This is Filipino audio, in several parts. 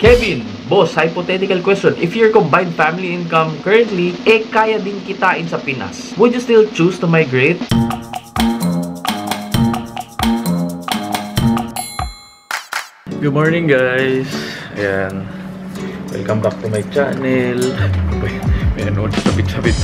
Kevin, boss, hypothetical question. If your combined family income currently, eh kaya din kitain sa Pinas, would you still choose to migrate? Good morning guys! Ayan. Welcome back to my channel. May nanood sa sabit-sabit.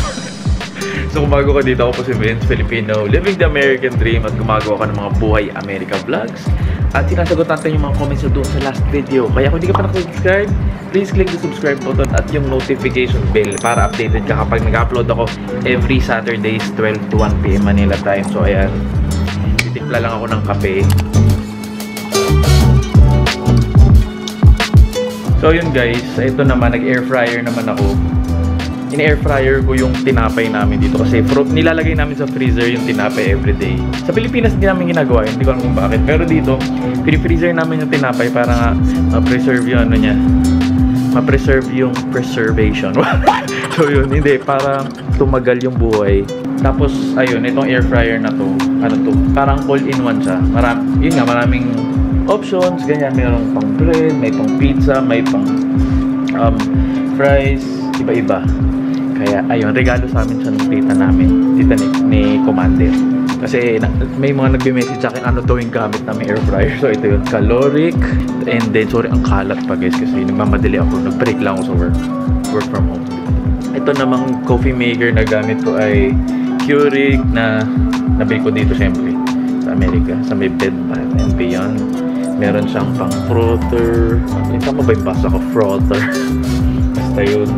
so kung bago ka dito, ako po si Vince Filipino, living the American dream at gumagawa ka ng mga buhay America vlogs. At sinasagot natin yung mga comments na doon sa last video. Kaya kung hindi ka pa nakasubscribe, please click the subscribe button at yung notification bell para updated ka kapag nag-upload ako every Saturdays 12 to 1pm Manila time. So ayan, titimpla lang ako ng kape. So yun guys, ito naman, nag-air fryer naman ako. In-air fryer ko yung tinapay namin dito kasi fruit, nilalagay namin sa freezer yung tinapay everyday. Sa Pilipinas hindi namin ginagawa hindi ko alam kung bakit. Pero dito, pinifreezer namin yung tinapay para nga ma-preserve yung ano niya. Ma-preserve yung preservation. so yun, hindi, para tumagal yung buhay. Tapos, ayun, itong air fryer na to, ano to, parang all-in-one siya. Maram, yun nga, maraming options, ganyan. Mayroong pang bread, may pang pizza, may pang um, fries, iba-iba. Kaya, ayun, regalo sa amin siya ng tita namin, tita ni, ni Commander. Kasi na, may mga nagbe-message sa akin ano daw yung gamit namin air fryer. So ito yun, caloric. And then, sorry, ang kalat pa guys kasi nagmamadali ako. Nag-break lang ako sa work. Work from home. Ito namang coffee maker na gamit ko ay Keurig na nabili ko dito syempre sa Amerika, sa may Bed Bath and Beyond. Meron siyang pang frother. Yung tama ba yung basa ko? Frother. Basta yun.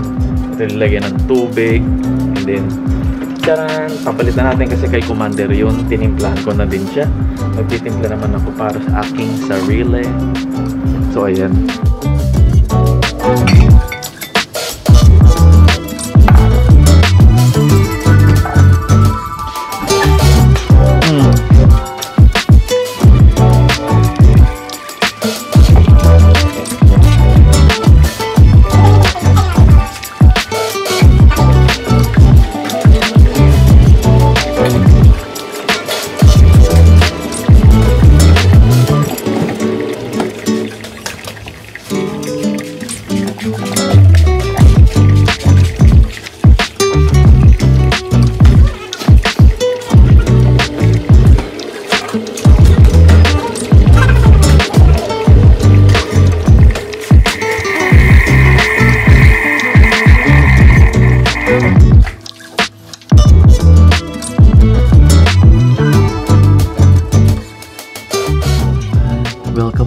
Ito nilagyan ng tubig. And then, taran! Papalitan natin kasi kay Commander yun. Tinimplahan ko na din siya. Magtitimpla naman ako para sa aking sarili. So, ayan.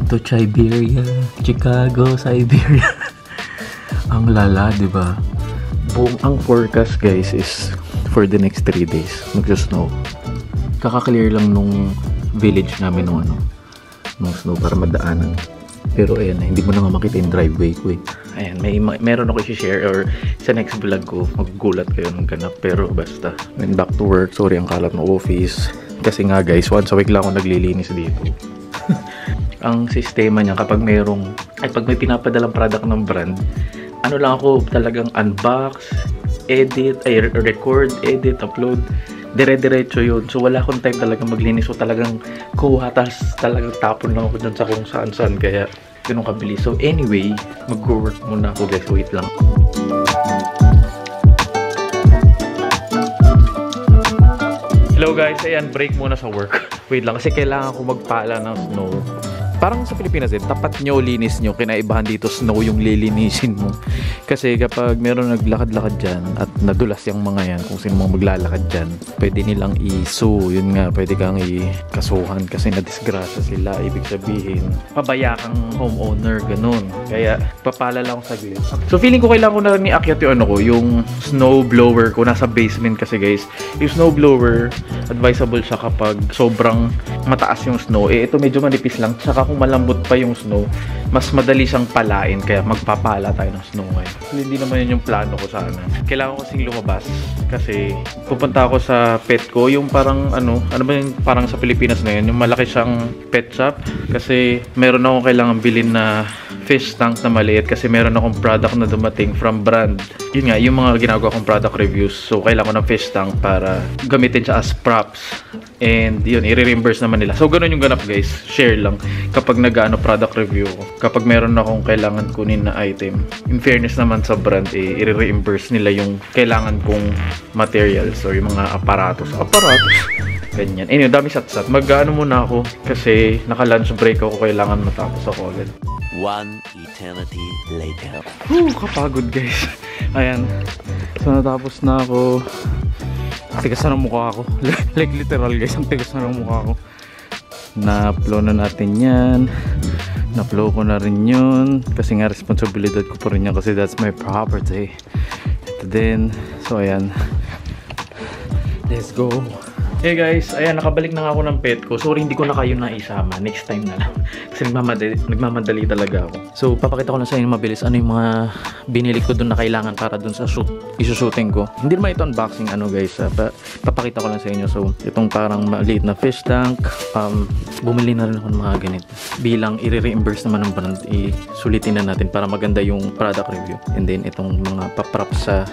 Welcome to Siberia, Chicago, Siberia. ang lala, 'di ba? Buong ang forecast guys is for the next 3 days. Magsa-snow. Kaka-clear lang nung village namin nung ano, nung snow para madaanan. Pero ayan, hindi mo na nga makita yung driveway ko eh. Ayan, may, may meron ako i-share or sa next vlog ko, magugulat kayo ng ganap. Pero basta, when back to work, sorry ang kalat ng office. Kasi nga guys, once a week lang ako naglilinis dito. ang sistema niya kapag mayroong ay pag may pinapadalang product ng brand ano lang ako talagang unbox edit ay record edit upload dire-diretso yun. So wala akong time talagang maglinis. So talagang kuha tas talagang tapon lang ako dyan sa kung saan saan. Kaya ganun kabilis so anyway mag-work muna ako guys. Wait lang. Hello guys, ayan, break muna sa work. Wait lang, kasi kailangan ko magpala ng snow. Parang sa Pilipinas din, tapat nyo, linis nyo, kinaibahan dito snow yung lilinisin mo. Kasi kapag meron naglakad-lakad dyan at nadulas yung mga yan, kung sino mga maglalakad dyan, pwede nilang i-sue. Yun nga, pwede kang i-kasuhan kasi na-disgrasya sila. Ibig sabihin, pabaya kang homeowner, ganun. Kaya, papala lang ako saglit. So, feeling ko kailangan ko na rin i-akyat yung ano ko, yung snow blower ko. Nasa basement kasi guys. Yung snow blower, advisable siya kapag sobrang mataas yung snow. Eh, ito medyo manipis lang. Tsaka kung malambot pa yung snow, mas madali siyang palain. Kaya magpapala tayo ng snow ngayon. Hindi naman yun yung plano ko sana. Kailangan ko kasing lumabas. Kasi pupunta ako sa pet ko. Yung parang ano, ano ba yung parang sa Pilipinas na yun? Yung malaki siyang pet shop. Kasi meron akong kailangan bilhin na fish tank na maliit kasi meron akong product na dumating from brand. Yun nga, yung mga ginagawa kong product reviews. So, kailangan ko ng fish tank para gamitin siya as props. And yun, i-reimburse naman nila. So, ganun yung ganap guys. Share lang. Kapag nag-ano product review ko. Kapag meron akong kailangan kunin na item. In fairness naman sa brand, eh, i-reimburse nila yung kailangan kong materials or yung mga aparatos. Aparatos? Ganyan. Anyway, dami sat-sat. Mag-ano muna ako kasi naka-lunch break ako. Kailangan matapos ako agad. One eternity later. Whew, kapagod guys. Ayan. So natapos na ako. Tigas na ng mukha ako. like literal guys, ang tigas na ng mukha ko. Na-upload na natin yan. Na-upload ko na rin yun. Kasi nga responsibilidad ko pa rin yan kasi that's my property. Ito din. So ayan. Let's go. Hey guys, ayan, nakabalik na ako ng pet ko. Sorry, hindi ko na kayo naisama. Next time na lang. Kasi nagmamadali, nagmamadali talaga ako. So, papakita ko lang sa inyo mabilis ano yung mga binili ko doon na kailangan para doon sa shoot, isushooting ko. Hindi naman ito unboxing ano guys. ah, pa, papakita ko lang sa inyo. So, itong parang maliit na fish tank. Um, bumili na rin ako ng mga ganito. Bilang i-reimburse naman ng brand, isulitin na natin para maganda yung product review. And then, itong mga paprops sa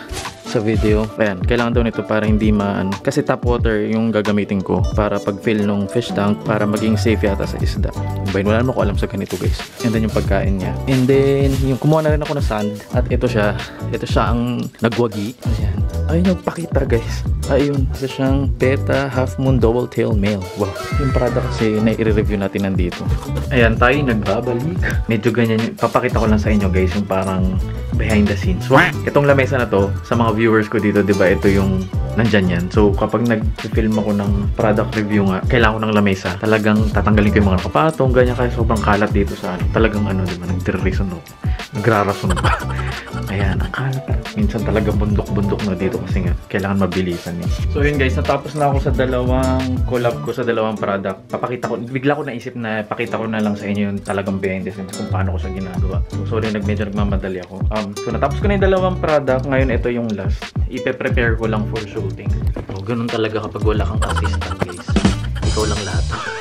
sa video. Ayan, kailangan daw nito para hindi maan. Kasi tap water yung gagamitin ko para pag-fill nung fish tank para maging safe yata sa isda. Bayan, wala naman ko alam sa ganito guys. And then yung pagkain niya. And then, yung kumuha na rin ako ng sand. At ito siya. Ito siya ang nagwagi. Ayan. Ayun, nagpakita guys. Ayun, isa siyang Beta Half Moon Double Tail Male. Wow. Yung product kasi na i-review natin nandito. Ayan, tayo nagbabalik. Medyo ganyan yung, papakita ko lang sa inyo guys, yung parang behind the scenes. Wow. Itong lamesa na to, sa mga viewers ko dito, di ba, ito yung nandyan yan. So, kapag nag-film ako ng product review nga, kailangan ko ng lamesa. Talagang tatanggalin ko yung mga nakapatong, ganyan kaya sobrang kalat dito sa ano. Talagang ano, di ba, nagre-reason ako. Nagrarason pa. Ayan, ang kalat. Minsan talaga bundok-bundok na dito kasi nga, kailangan mabilisan eh. So yun guys, natapos na ako sa dalawang collab ko sa dalawang product. Papakita ko, bigla ko naisip na pakita ko na lang sa inyo yung talagang behind the scenes kung paano ko siya ginagawa. So sorry, nag medyo nagmamadali ako. Um, so natapos ko na yung dalawang product, ngayon ito yung last. Ipe-prepare ko lang for shooting. So ganun talaga kapag wala kang assistant guys. Ikaw lang lahat.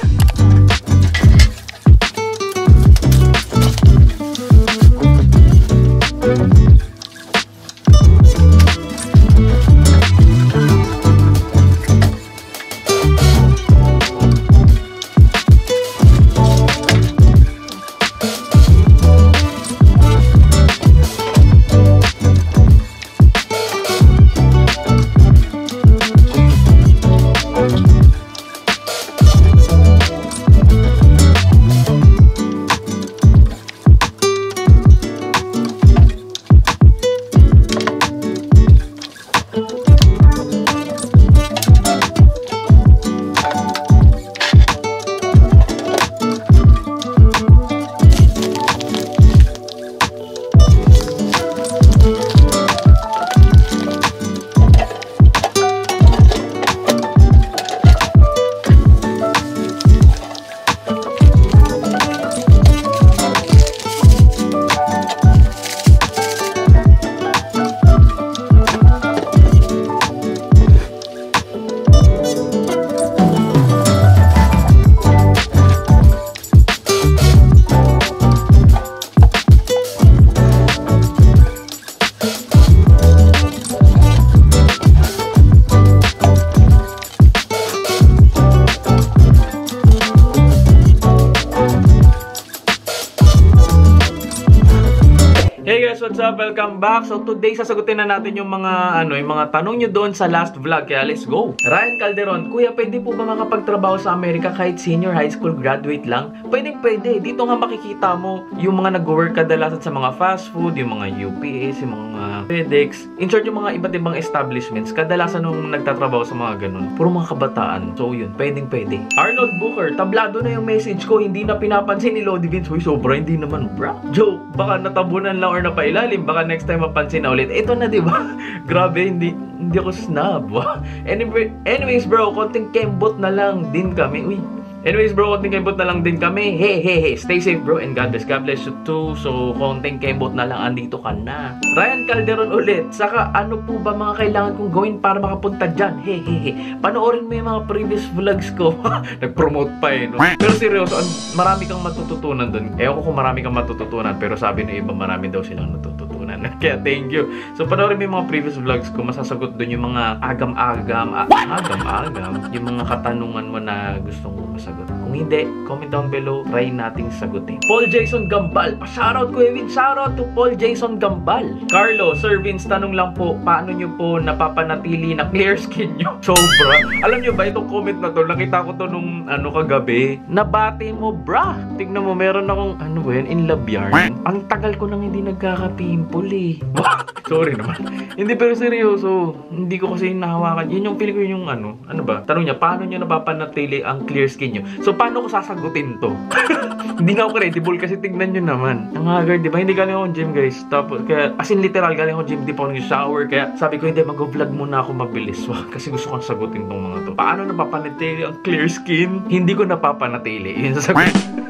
Welcome back. So today sasagutin na natin yung mga ano, yung mga tanong nyo doon sa last vlog. Kaya let's go. Ryan Calderon, Kuya, pwede po ba makapagtrabaho sa Amerika kahit senior high school graduate lang? Pwede, pwede. Dito nga makikita mo yung mga nag-work kadalasan sa mga fast food, yung mga UPS, yung mga FedEx. In short, yung mga iba't ibang establishments, kadalasan nung nagtatrabaho sa mga ganun, puro mga kabataan. So yun, pwedeng pwede. Arnold Booker, tablado na yung message ko, hindi na pinapansin ni Lodi Vince. Uy, sobra, hindi naman, bro. Joke, baka natabunan lang or napailalim, baka next time mapansin na ulit. Ito na, di ba? Grabe, hindi hindi ako snob. anyway, anyways, bro, konting kembot na lang din kami. Uy, Anyways bro, konting kembot na lang din kami. Hey, hey, hey. Stay safe bro and God bless. God bless you too. So, konting kembot na lang. Andito ka na. Ryan Calderon ulit. Saka, ano po ba mga kailangan kong gawin para makapunta dyan? Hey, hey, hey. Panoorin mo yung mga previous vlogs ko. Nag-promote pa eh. No? Pero seryoso, marami kang matututunan dun. Ewan ko kung marami kang matututunan. Pero sabi ng iba, marami daw silang natututunan. Natutunan. Kaya thank you. So panoorin mo yung mga previous vlogs ko, masasagot doon yung mga agam-agam, agam-agam, yung mga katanungan mo na gusto mo masagot. Kung hindi, comment down below, try nating sagutin. Paul Jason Gambal, pa-shoutout ko Evin, shoutout to Paul Jason Gambal. Carlo, Sir Vince, tanong lang po, paano nyo po napapanatili na clear skin nyo? Sobra. Alam nyo ba, itong comment na to, nakita ko to nung ano kagabi, nabati mo, bra. Tignan mo, meron akong, ano ba yun, in love yarn. Ang tagal ko nang hindi nagkaka-pimple eh. Sorry naman. hindi pero seryoso, hindi ko kasi nahawakan. Yun yung feeling ko yun yung ano, ano ba? Tanong niya, paano niya napapanatili ang clear skin nyo? So, paano ko sasagutin to? hindi na ako credible kasi tignan nyo naman. Ang haggard, di ba? Hindi galing ako gym, guys. Tapos, kaya, as in literal, galing ako gym, di pa ako nag-shower. Kaya, sabi ko, hindi, mag-vlog muna ako mabilis. Wah, kasi gusto kong sagutin tong mga to. Paano napapanatili ang clear skin? Hindi ko napapanatili. Yun sa sagot.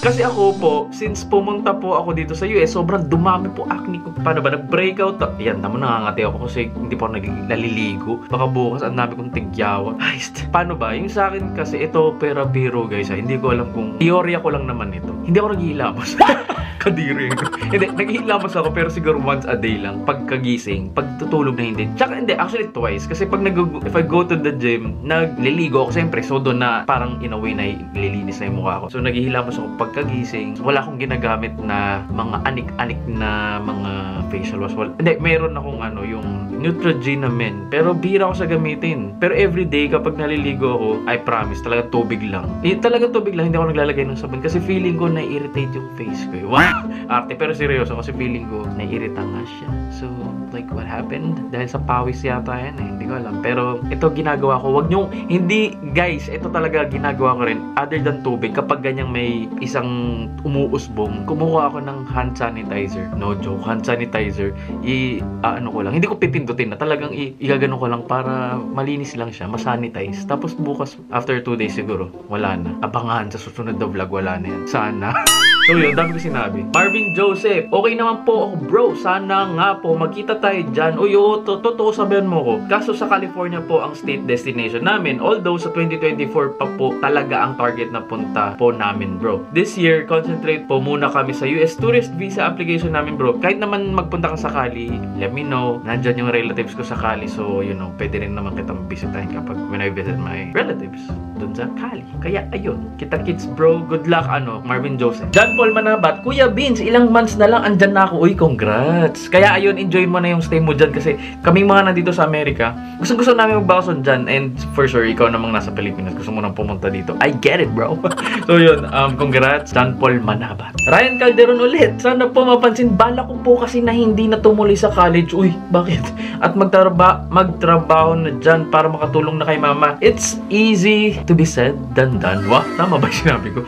Kasi ako po, since pumunta po ako dito sa US, sobrang dumami po acne ko. Paano ba? Nag-breakout. Yan, tamo nangangati ako kasi hindi pa ako naliligo. Baka bukas ang dami kong tigyawa. Ay, paano ba? Yung sa akin kasi ito, pera biro guys. Ha? Hindi ko alam kung, teorya ko lang naman ito. Hindi ako naghihilamos. Kadiri ko. hindi, naghihilamos ako pero siguro once a day lang. Pagkagising, pagtutulog na hindi. Tsaka hindi, actually twice. Kasi pag nag if I go to the gym, nagliligo ako siyempre. So doon na parang in a way na ililinis na yung mukha ko. So naghihilamos ako pagkagising. Wala akong ginagamit na mga anik-anik na mga facial wash. Wala. Hindi, meron akong ano, yung Neutrogena Men. Pero bira ako sa gamitin. Pero everyday kapag naliligo ako, I promise, talaga tubig lang. Eh, talaga tubig lang, hindi ako naglalagay ng sabon. Kasi feeling ko na-irritate yung face ko. eh. Wow! Arte, pero seryoso kasi feeling ko na-irrita nga siya. So, like what happened? Dahil sa pawis yata yan eh. Hindi ko alam. Pero ito ginagawa ko. Wag nyo, hindi, guys, ito talaga ginagawa ko rin. Other than tubig, kapag ganyang may isang umuusbong, kumuha ako ng hand sanitizer. No joke, hand sanitizer. I, ah, ano ko lang. Hindi ko pipindutin na. Talagang i, igagano ko lang para malinis lang siya, masanitize. Tapos bukas, after two days siguro, wala na. Abangan sa susunod na vlog, wala na yan. Sana. So yun, dami ko sinabi. Marvin Joseph, okay naman po ako bro. Sana nga po, magkita tayo dyan. Uy, oo, to- totoo sabihan mo ko. Kaso sa California po ang state destination namin. Although sa 2024 pa po talaga ang target na punta po namin bro. This year, concentrate po muna kami sa US tourist visa application namin bro. Kahit naman magpunta ka sa Cali, let me know. Nandyan yung relatives ko sa Cali. So, you know, pwede rin naman kitang bisitahin kapag when I visit my relatives dun sa Cali. Kaya ayun, kita kits bro. Good luck ano, Marvin Joseph. John Paul Manabat, Kuya Vince, ilang months na lang andyan na ako. Uy, congrats. Kaya ayun, enjoy mo na yung stay mo dyan kasi kaming mga nandito sa Amerika, gusto gusto namin magbakasyon dyan and for sure, ikaw namang nasa Pilipinas, gusto mo nang pumunta dito. I get it, bro. so yun, um, congrats, John Paul Manabat. Ryan Calderon ulit. Sana po mapansin, bala ko po kasi na hindi na tumuloy sa college. Uy, bakit? At magtraba magtrabaho na dyan para makatulong na kay mama. It's easy to be said than done. Wah, tama ba sinabi ko?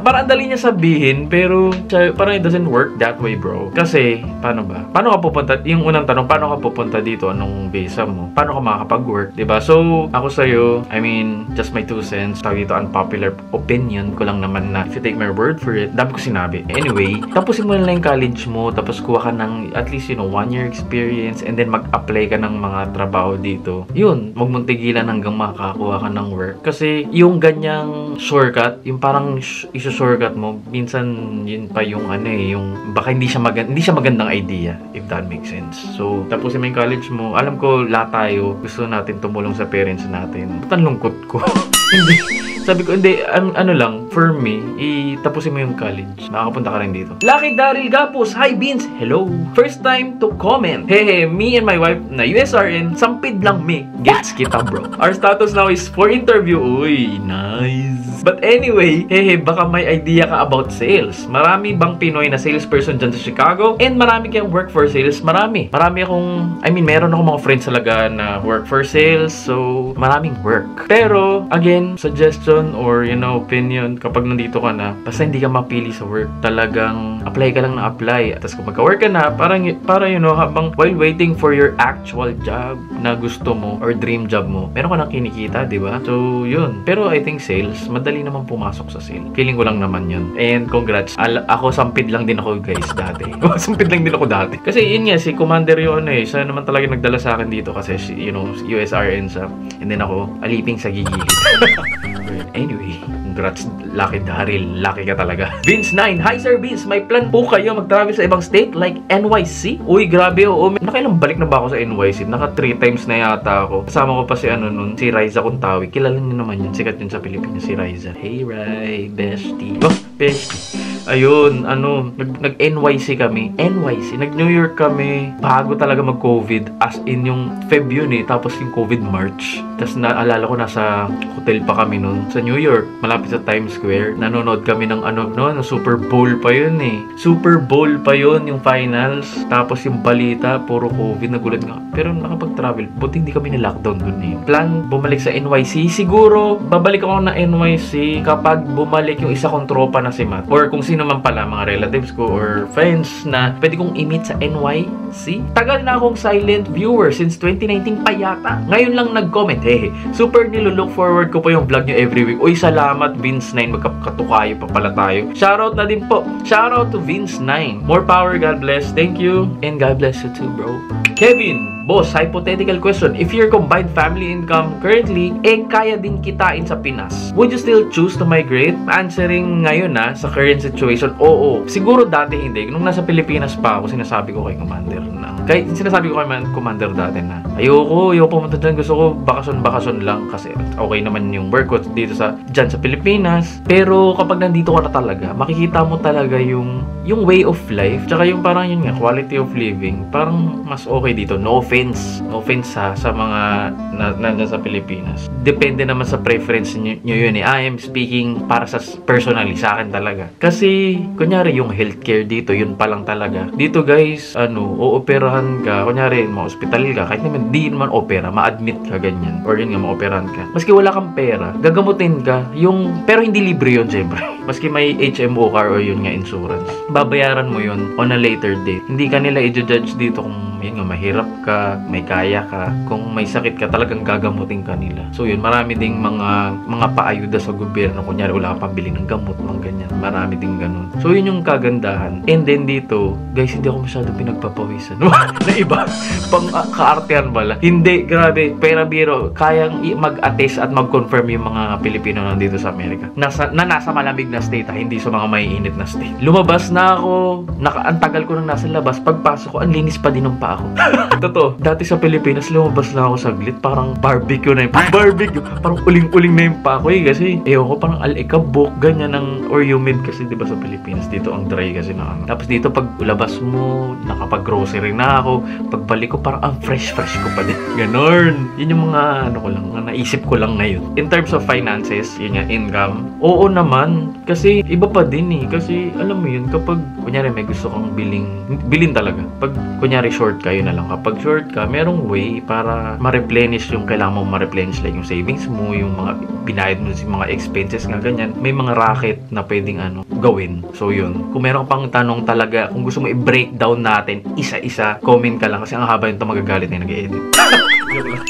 Parang ang dali niya sabihin, pero siya- parang it doesn't work that way, bro. Kasi, paano ba? Paano ka pupunta? Yung unang tanong, paano ka pupunta dito? Anong visa mo? Paano ka makakapag-work? ba So, ako sa'yo, I mean, just my two cents. Tawag dito, unpopular opinion ko lang naman na if you take my word for it, dami ko sinabi. Anyway, tapusin mo na yung college mo, tapos kuha ka ng at least, you know, one year experience, and then mag-apply ka ng mga trabaho dito. Yun, huwag mong tigilan hanggang makakakuha ka ng work. Kasi, yung ganyang shortcut, yung parang sh- iso-shortcut mo, minsan yun pa yung ano eh, yung baka hindi siya maganda, hindi siya magandang idea if that makes sense. So, mo yung college mo. Alam ko, lahat tayo gusto natin tumulong sa parents natin. Ba't ang lungkot ko? hindi. Sabi ko, hindi, an- ano lang, for me, itapusin mo yung college. Makakapunta ka rin dito. Lucky Daryl Gapos, Hi Beans, hello. First time to comment. Hehe, me and my wife na USRN, sampid lang me. Gets kita bro. Our status now is for interview. Uy, nice. But anyway, hehe, baka may idea ka about sales. Marami bang Pinoy na salesperson dyan sa Chicago? And marami kang work for sales? Marami. Marami akong, I mean, meron ako mga friends talaga na work for sales. So, maraming work. Pero, again, suggestion or, you know, opinion, kapag nandito ka na, basta hindi ka mapili sa work, talagang apply ka lang na apply. Tapos kung magka-work ka na, parang, para, you know, habang while waiting for your actual job na gusto mo or dream job mo, meron ka nang kinikita, di ba? So, yun. Pero I think sales, madali madali naman pumasok sa sale. Feeling ko lang naman yun. And congrats. Al- ako sampid lang din ako guys dati. sampid lang din ako dati. Kasi yun nga, si Commander yun ano eh. Siya naman talaga nagdala sa akin dito kasi si- you know, USRN siya. And then ako, aliping sa gigilid. anyway, congrats Lucky Daryl. Lucky ka talaga. Vince 9. Hi Sir Vince, may plan po kayo mag-travel sa ibang state like NYC? Uy, grabe oo. Nakailang balik na ba ako sa NYC? Naka 3 times na yata ako. Kasama ko pa si ano nun, si Riza Kuntawi. Kilala niyo naman yun. Sikat yun sa Pilipinas, si Riza. Hey Rai, bestie. Oh, bestie. Ayun, ano, nag, nag-NYC kami. NYC, nag-New York kami. Bago talaga mag-COVID. As in yung Feb yun eh. Tapos yung COVID March. Tapos naalala ko nasa hotel pa kami nun sa New York. Malapit sa Times Square. Nanonood kami ng ano, no, ng Super Bowl pa yun eh. Super Bowl pa yun, yung finals. Tapos yung balita, puro COVID. Nagulat nga. Pero nakapag-travel. Buti hindi kami na-lockdown dun eh. Plan, bumalik sa NYC. Siguro, babalik ako na NYC kapag bumalik yung isa kong tropa na si Matt. Or kung sino man pala, mga relatives ko or friends na pwede kong i-meet sa NYC. Tagal na akong silent viewer since 2019 pa yata. Ngayon lang nag-comment. Hehe. Super nilulook forward ko po yung vlog nyo every week. Uy, salamat Vince9. Magkatukayo pa pala tayo. Shoutout na din po. Shoutout to Vince9. More power, God bless. Thank you. And God bless you too, bro. Kevin, boss, hypothetical question. If your combined family income currently, eh kaya din kitain sa Pinas, would you still choose to migrate? Answering ngayon na sa current situation, oo. Siguro dati hindi. Nung nasa Pilipinas pa ako, sinasabi ko kay Commander na, kay, sinasabi ko kay Man- Commander dati na, ayoko, ayoko pumunta dyan. Gusto ko bakasyon-bakasyon lang kasi okay naman yung work dito sa, dyan sa Pilipinas. Pero kapag nandito ka na talaga, makikita mo talaga yung, yung way of life. Tsaka yung parang yun nga, quality of living. Parang mas okay dito. No offense. No offense ha, sa mga na, nandyan sa Pilipinas. Depende naman sa preference nyo, yun eh. I am speaking para sa personally, sa akin talaga. Kasi, kunyari yung healthcare dito, yun pa lang talaga. Dito guys, ano, ooperahan ka. Kunyari, ma-hospital ka. Kahit naman di naman opera, ma-admit ka ganyan. Or yun nga, ma-operahan ka. Maski wala kang pera, gagamutin ka. Yung, pero hindi libre yun, syempre. Maski may HMO ka or yun nga insurance. Babayaran mo yun on a later date. Hindi ka nila i-judge dito kung yun nga, mahirap ka, may kaya ka, kung may sakit ka, talagang gagamutin ka nila. So yun, marami ding mga mga paayuda sa gobyerno. Kunyari, wala ka pambili ng gamot, mga ganyan. Marami ding ganun. So yun yung kagandahan. And then dito, guys, hindi ako masyado pinagpapawisan. na iba, pang uh, kaartehan pala. Hindi, grabe, pera biro, kayang mag-attest at mag-confirm yung mga Pilipino nandito sa Amerika. Nasa, na nasa malamig na state ha, hindi sa mga maiinit na state. Lumabas na ako, naka, ang tagal ko nang nasa labas, pagpasok ko, ang linis pa din ng pa ako. Totoo, dati sa Pilipinas, lumabas na ako saglit, parang barbecue na yung barbecue, parang uling-uling na yung pa ako eh, kasi, ewan ko, parang alikabok, ganyan ang, or humid kasi, di ba sa Pilipinas, dito ang dry kasi na ano. Tapos dito, pag labas mo, nakapag-grocery na ako, pagbalik ko, parang ang fresh-fresh ko pa din. Ganon. Yun yung mga, ano ko lang, mga naisip ko lang na yun. In terms of finances, yun nga, income, oo naman, kasi iba pa din eh, kasi, alam mo yun, kapag, kunyari, may gusto kang biling, bilin talaga. Pag, kunyari, short ka, yun na lang. Kapag short ka, merong way para ma-replenish yung kailangan mo ma-replenish like yung savings mo, yung mga binayad mo sa mga expenses nga ganyan. May mga racket na pwedeng ano, gawin. So yun. Kung meron pang tanong talaga, kung gusto mo i-breakdown natin isa-isa, comment ka lang kasi ang haba nito magagalit na yung nag-edit.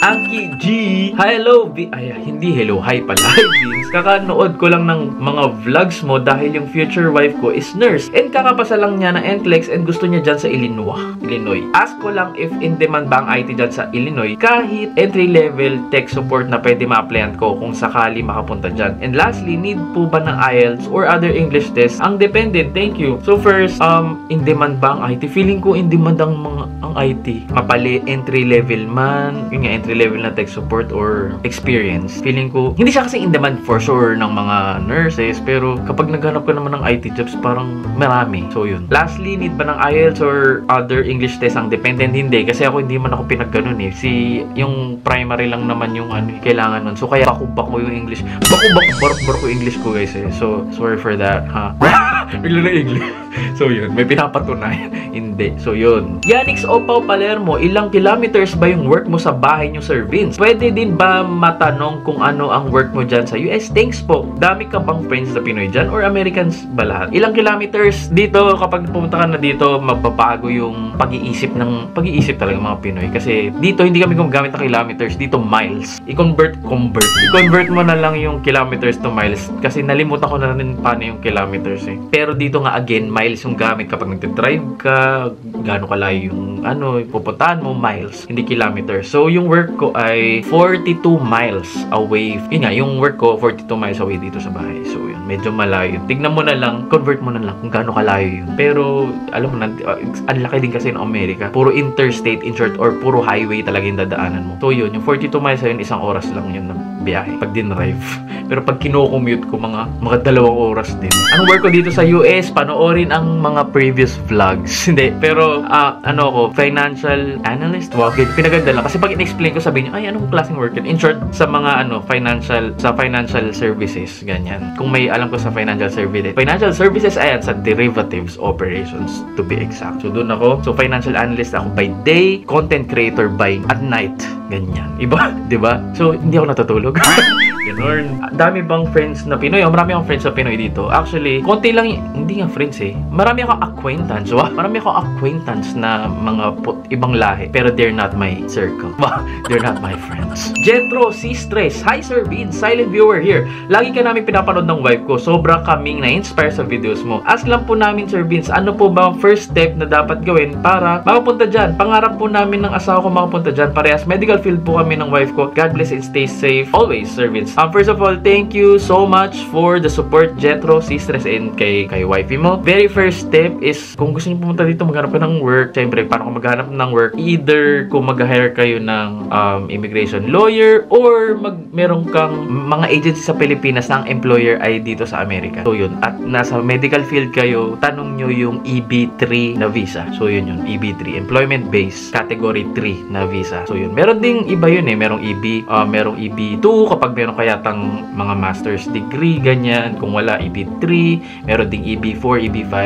Anki G. Hello, V. Ay, hindi hello. Hi pala. Hi, Vince. Kakanood ko lang ng mga vlogs mo dahil yung future wife ko is nurse. And kakapasa lang niya ng NCLEX and gusto niya dyan sa Illinois. Illinois. Ask ko lang if in demand ba ang IT dyan sa Illinois kahit entry-level tech support na pwede ma-applyan ko kung sakali makapunta dyan. And lastly, need po ba ng IELTS or other English test? Ang dependent. Thank you. So first, um, in demand ba ang IT? Feeling ko in demand ang mga ang IT. Mapali entry-level man, yun nga entry-level na tech support or experience. Feeling ko, hindi siya kasi in demand for sure ng mga nurses, pero kapag naghanap ka naman ng IT jobs, parang marami. So yun. Lastly, need ba ng IELTS or other English test ang dependent? Hindi, kasi ako hindi man ako pinagganon eh. Si, yung primary lang naman yung ano, kailangan nun. So kaya bako-bako yung English. Bako-bako, barok-barok English ko guys eh. So, sorry for that, ha? Bigla na English. So yun, may pinapatunayan. Hindi. So yun. Yanix Opao Palermo, ilang kilometers ba yung work mo sa bahay nyo, Sir Vince? Pwede din ba matanong kung ano ang work mo dyan sa US? Thanks po. Dami ka bang friends na Pinoy dyan or Americans ba lahat? Ilang kilometers dito, kapag pumunta ka na dito, magbabago yung pag-iisip ng, pag-iisip talaga mga Pinoy. Kasi dito, hindi kami gumagamit ng kilometers. Dito, miles. I-convert, convert. I-convert mo na lang yung kilometers to miles. Kasi nalimutan ko na rin paano yung kilometers eh. Pero dito nga again, miles yung gamit kapag nagte-drive ka, gaano kalayo yung ano, pupuntahan mo, miles, hindi kilometers. So, yung work ko ay 42 miles away. Yun nga, yung work ko, 42 miles away dito sa bahay. So, yun, medyo malayo. Tignan mo na lang, convert mo na lang kung gaano kalayo yun. Pero, alam mo na, uh, ang laki din kasi ng Amerika. Puro interstate, in short, or puro highway talaga yung dadaanan mo. So, yun, yung 42 miles ayun, isang oras lang yun na biyahe. Pag din-drive. Pero pag kino-commute ko, mga, mga dalawang oras din. Anong work ko dito sa US? Panoorin ang mga previous vlogs. Hindi. Pero, ah, ano ako, financial analyst? Wow, okay. Pinaganda lang. Kasi pag in-explain ko, sabihin nyo, ay, anong klaseng work yun? In short, sa mga, ano, financial, sa financial services, ganyan. Kung may alam ko sa financial services. Financial services, ayan, sa derivatives operations, to be exact. So, doon ako. So, financial analyst ako by day, content creator by at night. Ganyan. Iba, di ba? So, hindi ako natutulog. Ganun. Dami bang friends na Pinoy? Oh, marami akong friends na Pinoy dito. Actually, konti lang, hindi nga friends eh. Marami akong acquaintance. Wow, marami akong acquaintance na mga put, ibang lahi. Pero they're not my circle. Wow, they're not my friends. Jetro, si Stress. Hi Sir Bean, silent viewer here. Lagi ka namin pinapanood ng wife ko. Sobra kaming na-inspire sa videos mo. Ask lang po namin Sir Beans, ano po ba ang first step na dapat gawin para makapunta dyan? Pangarap po namin ng asawa ko makapunta dyan. Parehas medical field po kami ng wife ko. God bless and stay safe. Always, Sir Vince. Um, first of all, thank you so much for the support, Jetro, Sisters, and kay, kay wifey mo. Very first step is, kung gusto niyo pumunta dito, maghanap ka ng work. Siyempre, paano ka maghanap ng work? Either kung mag-hire kayo ng um, immigration lawyer or mag meron kang mga agency sa Pilipinas na ang employer ay dito sa Amerika. So yun. At nasa medical field kayo, tanong nyo yung EB3 na visa. So yun yun, EB3. Employment Based Category 3 na visa. So yun. Meron ding iba yun eh. Merong EB, uh, merong EB2 kapag meron kaya tang mga master's degree, ganyan. Kung wala, EB3. Meron ding EB4, EB5.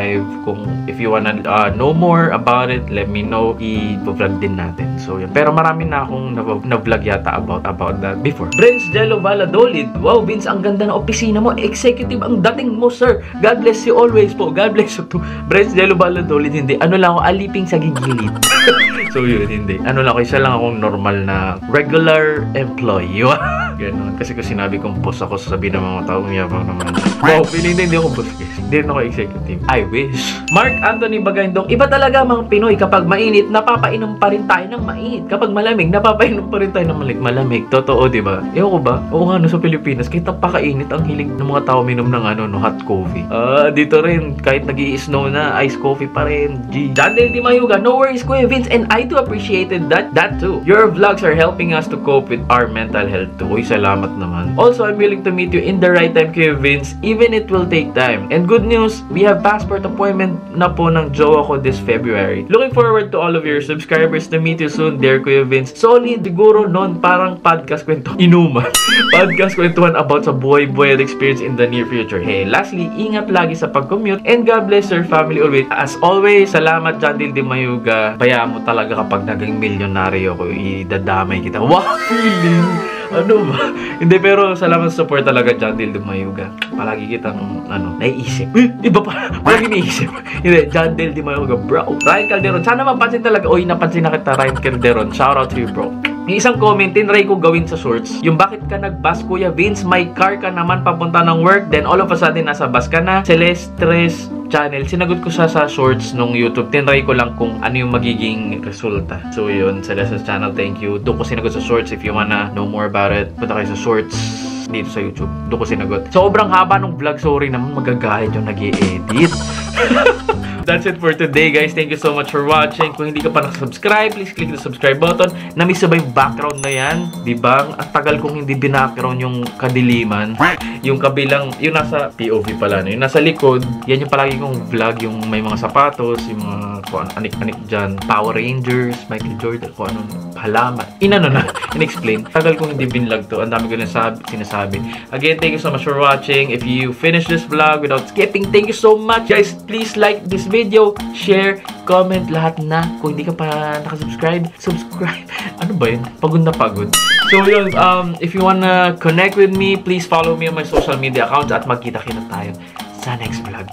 Kung if you wanna uh, know more about it, let me know. I-vlog din natin. So yun. Pero marami na akong na- na-vlog yata about about that before. Brents Jello Valladolid. Wow, Vince, ang ganda ng opisina mo. Executive ang dating mo, sir. God bless you always po. God bless you too. Brents Jello Valladolid, hindi. Ano lang ako, aliping sa gigilid. so yun, hindi. Ano lang ako, isa lang akong normal na regular employee. Ganon. Kasi kung sinabi kong boss ako, sasabihin ng mga taong yabang naman. Wow, feeling hindi ako boss guys. Hindi rin ako executive. I wish. Mark Anthony Bagandong, iba talaga mga Pinoy. Kapag mainit, napapainom pa rin tayo ng mainit. Kapag malamig, napapainom pa rin tayo ng malamig. Malamig. Totoo, di ba? Ewan ko ba? Oo nga, no, sa Pilipinas, kahit napakainit, ang hilig ng mga tao minom ng ano, no, hot coffee. Ah, dito rin, kahit nag snow na, ice coffee pa rin. G. Jandel Di Mayuga, no worries, Kuya Vince. And I too appreciated that, that too. Your vlogs are helping us to cope with our mental health too. Salamat naman. Also, I'm willing to meet you in the right time, Kuya Vince, even it will take time. And good news, we have passport appointment na po ng jowa ko this February. Looking forward to all of your subscribers to meet you soon, dear Kuya Vince. Solid, siguro noon, parang podcast kwento. Inuman. podcast kwentuhan about sa buhay-buhay experience in the near future. Hey, lastly, ingat lagi sa pag-commute and God bless your family always. As always, salamat Jandil Di Mayuga. Bayaan mo talaga kapag naging milyonaryo ko, idadamay kita. Wow! Ano ba? Hindi, pero salamat sa support talaga, Dale Dumayuga. Palagi kitang, ano, naiisip. Eh, iba pa. Palagi naiisip. Hindi, John Dale Dumayuga, bro. Ryan Calderon. Sana mapansin talaga. Oy, napansin na kita, Ryan Calderon. Shout out to you, bro. Yung isang comment, tinry ko gawin sa shorts. Yung bakit ka nag-bus, Kuya Vince? May car ka naman papunta ng work. Then all of a sudden, nasa bus ka na. Celestres channel. Sinagot ko siya sa shorts nung YouTube. Tinry ko lang kung ano yung magiging resulta. So yun, Celestres channel, thank you. Doon ko sinagot sa shorts. If you wanna know more about it, punta kayo sa shorts dito sa YouTube. Doon ko sinagot. Sobrang haba nung vlog. Sorry naman, magagahit yung nag edit That's it for today, guys. Thank you so much for watching. Kung hindi ka pa nakasubscribe, please click the subscribe button. Namiss ba yung background na yan? Diba? Ang tagal kong hindi binackground yung kadiliman. Yung kabilang, yung nasa POV pala, no? yung nasa likod, yan yung palagi kong vlog, yung may mga sapatos, yung mga kung ano, anik-anik dyan, Power Rangers, Michael Jordan, kung ano. halaman. Inano na, in-explain. Tagal kong hindi binlog to. Ang dami ko na sab- sinasabi. Again, thank you so much for watching. If you finish this vlog without skipping, thank you so much. Guys, please like this video, share, comment, lahat na. Kung hindi ka pa nakasubscribe, subscribe. Ano ba yun? Pagod na pagod. So yun, um, if you wanna connect with me, please follow me on my social media accounts at magkita-kita tayo sa next vlog.